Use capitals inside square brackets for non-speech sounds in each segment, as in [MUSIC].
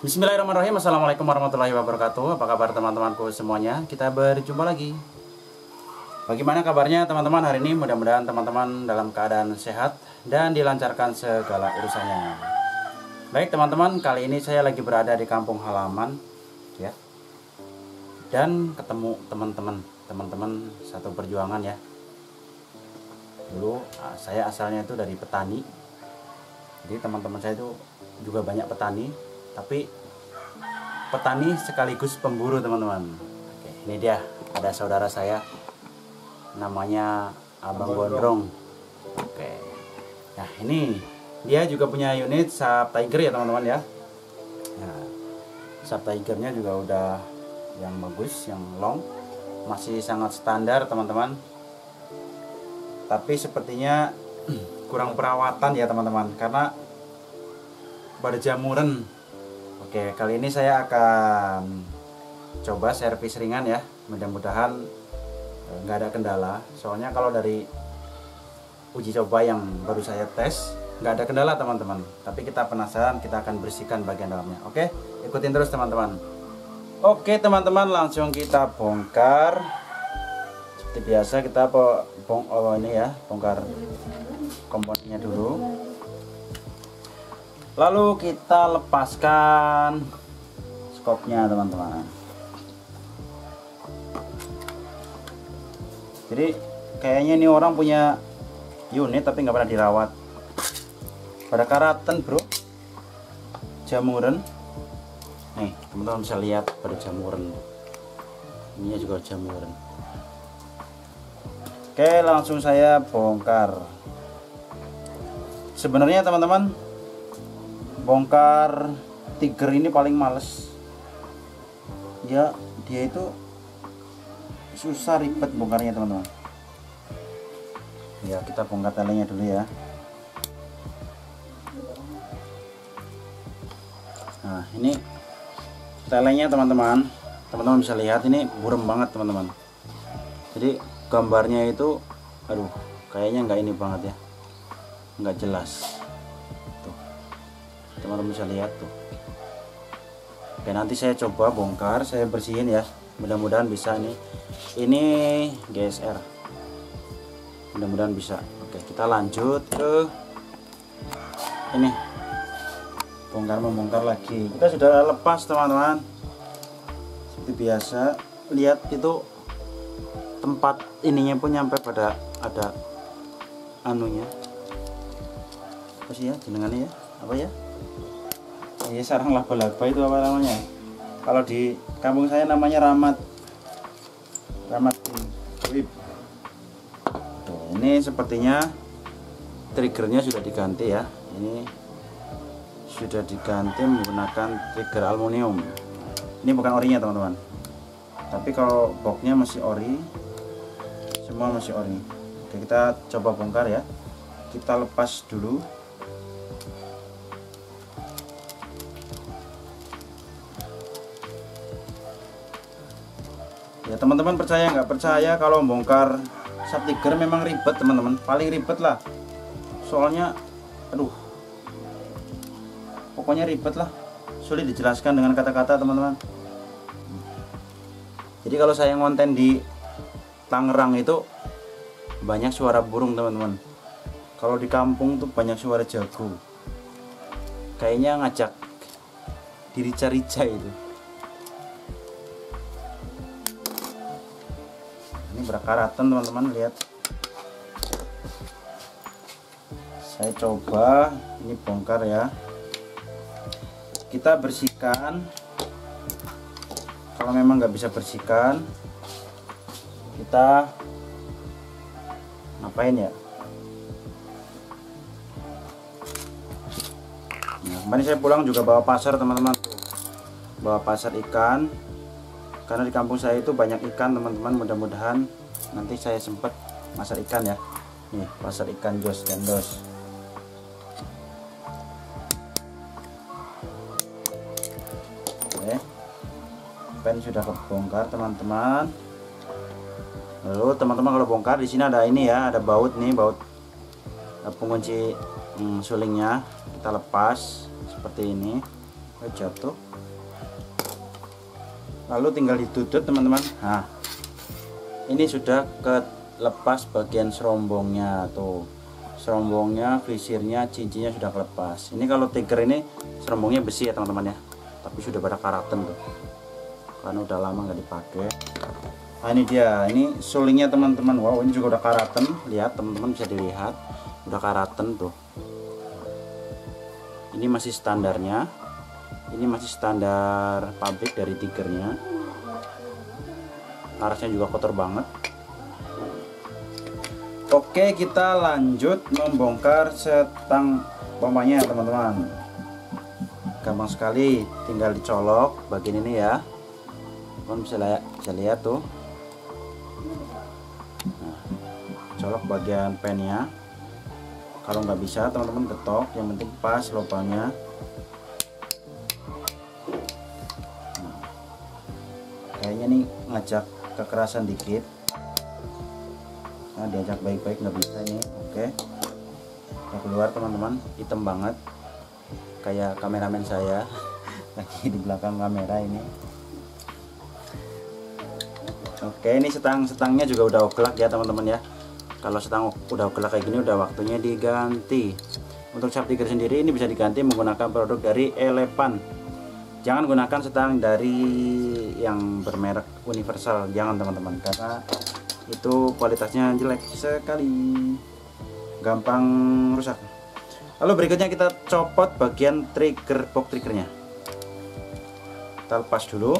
Bismillahirrahmanirrahim. Assalamualaikum warahmatullahi wabarakatuh. Apa kabar teman-temanku semuanya? Kita berjumpa lagi. Bagaimana kabarnya teman-teman hari ini? Mudah-mudahan teman-teman dalam keadaan sehat Dan dilancarkan segala urusannya. Baik teman-teman Kali ini saya lagi berada di kampung halaman ya. Dan ketemu teman-teman Teman-teman satu perjuangan ya. Dulu ah, saya asalnya itu dari petani. Jadi teman-teman saya itu juga banyak petani tapi petani sekaligus pemburu teman-teman. Oke, ini dia ada saudara saya. Namanya Abang Gondrong. Oke. Nah ini dia juga punya unit Sub Tiger ya teman-teman ya. Nah, Sub Tigernya juga udah yang bagus yang long. Masih sangat standar teman-teman. Tapi sepertinya [CLEARS THROAT] kurang perawatan ya teman-teman. Karena pada jamuran Oke kali ini saya akan coba servis ringan ya. Mudah-mudahan eh, nggak ada kendala. Soalnya kalau dari uji coba yang baru saya tes nggak ada kendala teman-teman. Tapi kita penasaran kita akan bersihkan bagian dalamnya. Oke ikutin terus teman-teman. Oke teman-teman langsung kita bongkar. Seperti biasa kita bong oh ini ya bongkar komponennya dulu lalu kita lepaskan skopnya teman-teman. Jadi kayaknya ini orang punya unit tapi nggak pernah dirawat. Pada karatan bro. Jamuran nih teman-teman bisa lihat pada jamuran ini juga jamuran oke langsung saya bongkar. Sebenarnya teman-teman bongkar tiger ini paling males. Ya dia itu susah ribet bongkarnya teman-teman. Ya kita bongkar telenya dulu ya. Nah ini telenya teman-teman. Teman-teman bisa lihat ini burem banget teman-teman. Jadi gambarnya itu aduh kayaknya nggak ini banget ya. Nggak jelas teman-teman bisa lihat tuh. Oke nanti saya coba bongkar saya bersihin ya. Mudah-mudahan bisa nih. Ini GSR mudah-mudahan bisa. Oke kita lanjut ke ini. Bongkar membongkar lagi. Kita sudah lepas teman-teman. Seperti biasa lihat itu tempat ininya pun nyampe pada ada anunya. Apa sih ya jenengannya ya? Apa ya ini sarang laba-laba itu apa namanya? Kalau di kampung saya namanya ramat. Ramat whip ini sepertinya triggernya sudah diganti ya. Ini sudah diganti menggunakan trigger aluminium. Ini bukan orinya teman-teman. Tapi kalau boxnya masih ori semua masih ori. Oke, kita coba bongkar ya. Kita lepas dulu ya teman-teman percaya nggak percaya kalau bongkar sub memang ribet teman-teman. Paling ribet lah. Soalnya aduh. Pokoknya ribet lah. Sulit dijelaskan dengan kata-kata teman-teman. Jadi kalau saya ngonten di Tangerang itu banyak suara burung teman-teman. Kalau di kampung tuh banyak suara jago. Kayaknya ngajak dirica-rica itu berkaratan teman-teman lihat. Saya coba ini bongkar ya. Kita bersihkan. Kalau memang nggak bisa bersihkan kita ngapain ya? Nah, kemarin saya pulang juga bawa pasar teman-teman. Bawa pasar ikan. Karena di kampung saya itu banyak ikan teman-teman mudah-mudahan nanti saya sempat masak ikan ya. Nih pasar ikan jos gandos. Oke. Pen sudah kebongkar teman-teman. Lalu teman-teman kalau bongkar di sini ada ini ya ada baut nih baut pengunci hmm, sulingnya. Kita lepas seperti ini. Jatuh. Lalu tinggal ditutup teman-teman. Nah ini sudah ke lepas bagian serombongnya tuh. Serombongnya visirnya cincinnya sudah kelepas. Ini kalau tiger ini serombongnya besi ya teman-teman ya. Tapi sudah pada karatan tuh. Karena udah lama nggak dipakai. Nah ini dia. Ini sulingnya teman-teman. Wow ini juga udah karatan lihat teman-teman bisa dilihat. Udah karatan tuh. Ini masih standarnya. Ini masih standar pabrik dari tigernya arasnya juga kotor banget. Oke kita lanjut membongkar setang pompanya teman-teman. Gampang sekali tinggal dicolok bagian ini ya. Teman bisa lihat bisa lihat tuh. Nah, colok bagian pennya. Kalau nggak bisa teman-teman ketok. Yang penting pas lubangnya. Nah, kayaknya nih ngajak kekerasan dikit. Nah diajak baik-baik nggak bisa ini. Oke. Kita keluar teman-teman hitam banget. Kayak kameramen saya. [LAUGHS] Lagi di belakang kamera ini. Oke ini setang-setangnya juga udah oklak ya teman-teman ya. Kalau setang udah oklak kayak gini udah waktunya diganti. Untuk sharp tiger sendiri ini bisa diganti menggunakan produk dari Elepan jangan gunakan setang dari yang bermerek universal. Jangan teman-teman karena itu kualitasnya jelek sekali. Gampang rusak. Lalu berikutnya kita copot bagian trigger box triggernya. Kita lepas dulu.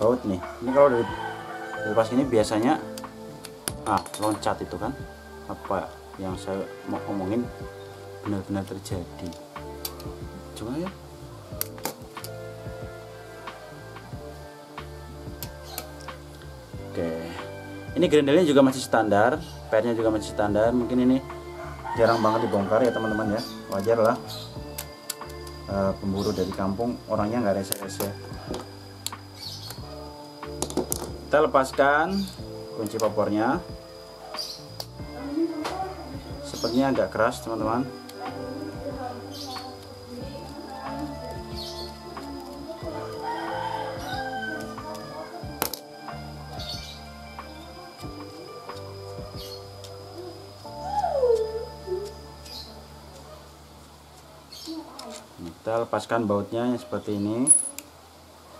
Baut nih. Ini kalau dari lepas ini biasanya ah loncat itu kan. Apa yang saya mau ngomongin benar-benar terjadi. Cuma ya ini grendelnya juga masih standar pernya juga masih standar. Mungkin ini jarang banget dibongkar ya teman-teman ya. Wajar lah. E, pemburu dari kampung orangnya nggak rese-rese. Kita lepaskan kunci popornya sepertinya agak keras teman-teman lepaskan bautnya seperti ini.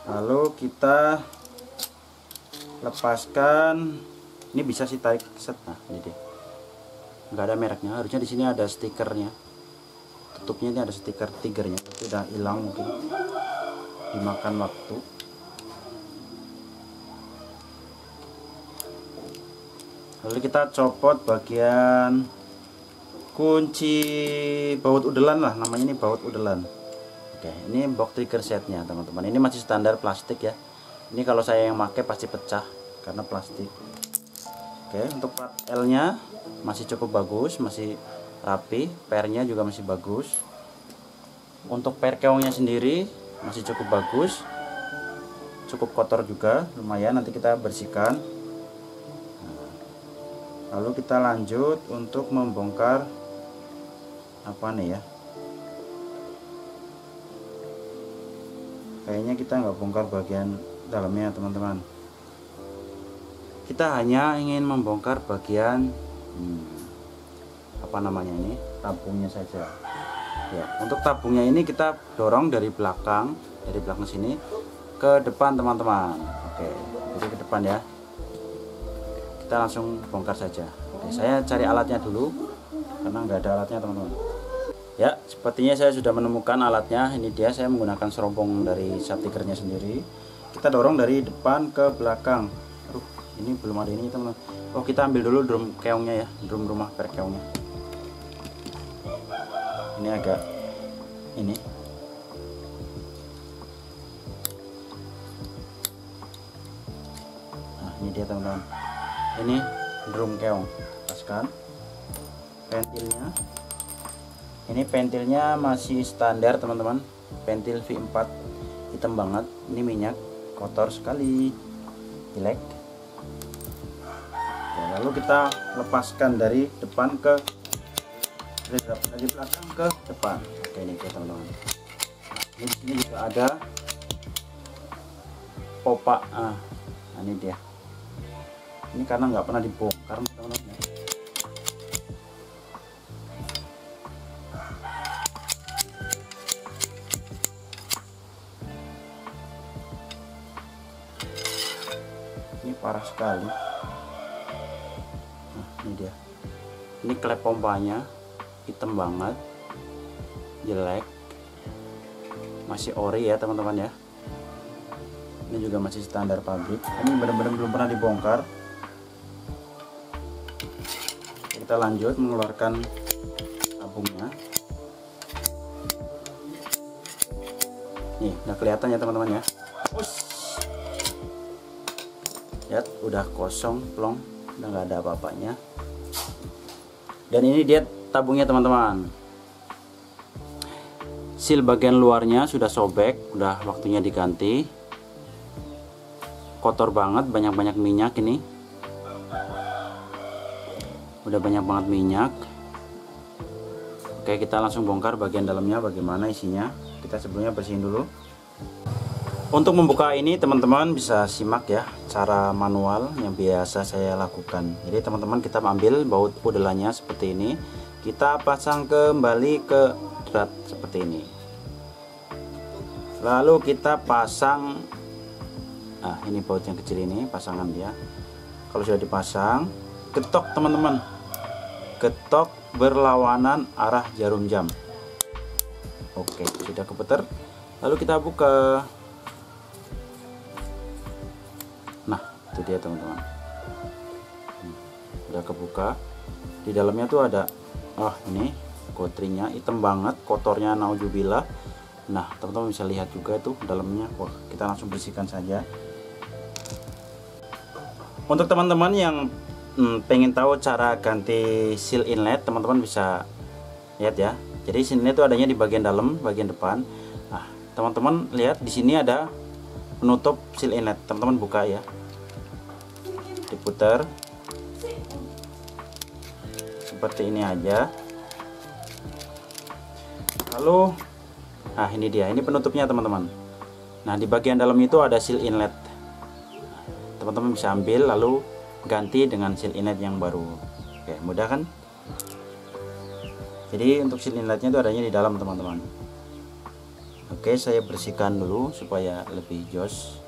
Lalu kita lepaskan. Ini bisa sih tarik set. Nah deh nggak ada mereknya. Harusnya di sini ada stikernya. Tutupnya ini ada stiker tigernya tapi udah hilang mungkin. Dimakan waktu. Lalu kita copot bagian kunci baut udelan lah. Namanya ini baut udelan Oke, ini box trigger setnya teman-teman. Ini masih standar plastik ya. Ini kalau saya yang pakai pasti pecah karena plastik. Oke, untuk part L-nya masih cukup bagus, masih rapi. Pernya juga masih bagus. Untuk per keongnya sendiri masih cukup bagus. Cukup kotor juga, lumayan nanti kita bersihkan. Lalu kita lanjut untuk membongkar apa nih ya? Kayaknya kita nggak bongkar bagian dalamnya teman-teman. Kita hanya ingin membongkar bagian hmm, apa namanya ini? Tabungnya saja. Ya untuk tabungnya ini kita dorong dari belakang dari belakang sini ke depan teman-teman. Oke jadi ke depan ya. Kita langsung bongkar saja. Oke saya cari alatnya dulu karena nggak ada alatnya teman-teman ya sepertinya saya sudah menemukan alatnya. Ini dia saya menggunakan serobong dari tikernya sendiri. Kita dorong dari depan ke belakang. Aduh, ini belum ada ini teman-teman. Oh kita ambil dulu drum keongnya ya drum rumah per keongnya. Ini agak ini. Nah ini dia teman-teman. Ini drum keong. Lepaskan ventilnya ini pentilnya masih standar teman-teman. Pentil V4 hitam banget. Ini minyak kotor sekali. Jelek. Ya, lalu kita lepaskan dari depan ke dari belakang ke depan. Oke ini teman-teman. Ini di sini juga ada popa. Ah, ini dia. Ini karena nggak pernah dibongkar klep pompanya hitam banget, jelek, masih ori ya teman-teman ya. Ini juga masih standar pabrik. Ini benar-benar belum pernah dibongkar. Kita lanjut mengeluarkan tabungnya. Nih, udah kelihatan ya teman-teman ya. Lihat, udah kosong, plong, udah nggak ada apa-apanya. Dan ini dia tabungnya teman-teman. Seal bagian luarnya sudah sobek, udah waktunya diganti. Kotor banget, banyak-banyak minyak ini. Udah banyak banget minyak. Oke, kita langsung bongkar bagian dalamnya bagaimana isinya. Kita sebelumnya bersihin dulu. Untuk membuka ini teman-teman bisa simak ya cara manual yang biasa saya lakukan. Jadi teman-teman kita ambil baut pudelannya seperti ini. Kita pasang kembali ke drat seperti ini. Lalu kita pasang Nah, ini baut yang kecil ini pasangan dia. Kalau sudah dipasang, ketok teman-teman. Ketok berlawanan arah jarum jam. Oke, sudah keputar. Lalu kita buka. Itu dia teman-teman. Hmm, Udah kebuka. Di dalamnya tuh ada oh ini kotrinya hitam banget, kotornya naujubillah. Nah, teman-teman bisa lihat juga tuh dalamnya. Wah, kita langsung bersihkan saja. Untuk teman-teman yang hmm, pengen tahu cara ganti seal inlet, teman-teman bisa lihat ya. Jadi sini itu adanya di bagian dalam, bagian depan. Nah, teman-teman lihat di sini ada penutup seal inlet. Teman-teman buka ya. Diputar. Seperti ini aja. Lalu nah ini dia, ini penutupnya teman-teman. Nah, di bagian dalam itu ada seal inlet. Teman-teman bisa ambil lalu ganti dengan seal inlet yang baru. Oke, mudah kan? Jadi untuk seal inletnya itu adanya di dalam teman-teman. Oke, saya bersihkan dulu supaya lebih jos.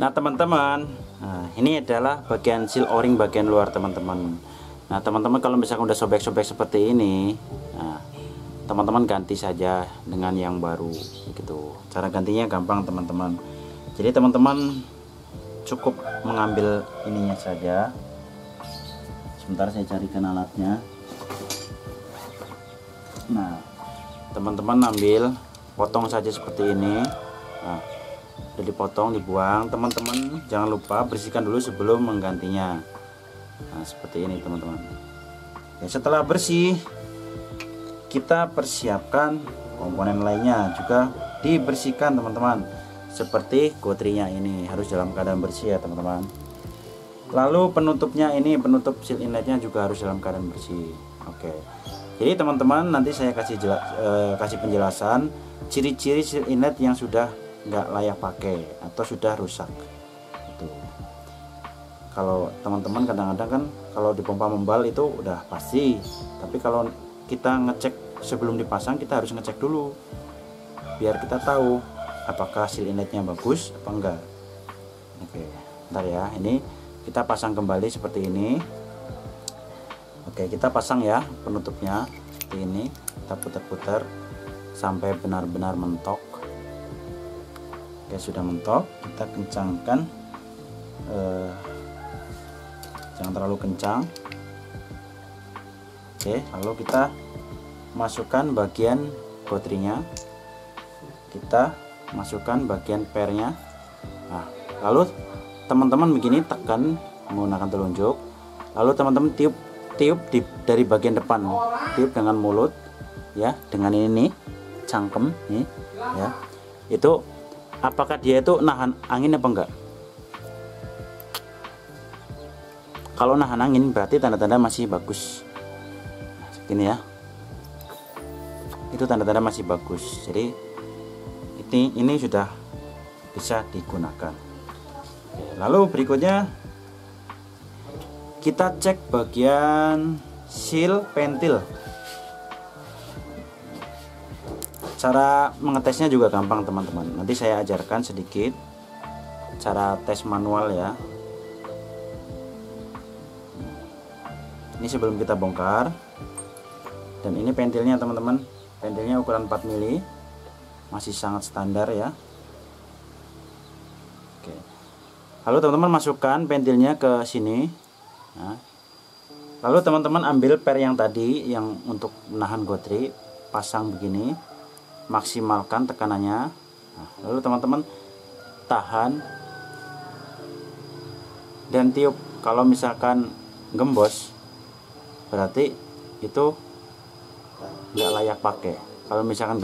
Nah, teman-teman, nah, ini adalah bagian seal o-ring bagian luar teman-teman. Nah, teman-teman kalau misalkan udah sobek-sobek seperti ini, nah, teman-teman ganti saja dengan yang baru gitu. Cara gantinya gampang, teman-teman. Jadi, teman-teman cukup mengambil ininya saja sebentar saya carikan alatnya nah teman-teman ambil potong saja seperti ini nah, udah dipotong dibuang. Teman-teman jangan lupa bersihkan dulu sebelum menggantinya. Nah seperti ini teman-teman. Ya, setelah bersih kita persiapkan komponen lainnya juga dibersihkan teman-teman. Seperti gotrinya ini harus dalam keadaan bersih ya teman-teman. Lalu penutupnya ini penutup seal inletnya juga harus dalam keadaan bersih. Oke. Jadi teman-teman nanti saya kasih jelas, eh, kasih penjelasan ciri-ciri seal inlet yang sudah nggak layak pakai atau sudah rusak. Itu kalau teman-teman kadang-kadang kan kalau di pompa membal itu udah pasti. Tapi kalau kita ngecek sebelum dipasang kita harus ngecek dulu. Biar kita tahu apakah seal inletnya bagus apa enggak. Oke ntar ya. Ini kita pasang kembali seperti ini. Oke kita pasang ya penutupnya seperti ini. Kita putar-putar sampai benar-benar mentok oke sudah mentok kita kencangkan eh, jangan terlalu kencang. Oke lalu kita masukkan bagian gotrinya kita masukkan bagian pernya. Nah lalu teman-teman begini tekan menggunakan telunjuk. Lalu teman-teman tiup tiup di, dari bagian depan. Tiup dengan mulut ya dengan ini cangkem nih ya. Itu apakah dia itu nahan angin apa enggak? Kalau nahan angin berarti tanda-tanda masih bagus. Nah, seperti ini ya. Itu tanda-tanda masih bagus. Jadi ini ini sudah bisa digunakan. Lalu berikutnya kita cek bagian seal pentil cara mengetesnya juga gampang teman-teman. Nanti saya ajarkan sedikit cara tes manual ya. Ini sebelum kita bongkar. Dan ini pentilnya teman-teman. Pentilnya ukuran 4 mili. Masih sangat standar ya. Oke. Lalu teman-teman masukkan pentilnya ke sini. Nah. lalu teman-teman ambil per yang tadi yang untuk menahan gotri pasang begini maksimalkan tekanannya. Nah, lalu teman-teman tahan. Dan tiup. Kalau misalkan gembos berarti itu nggak layak pakai. Kalau misalkan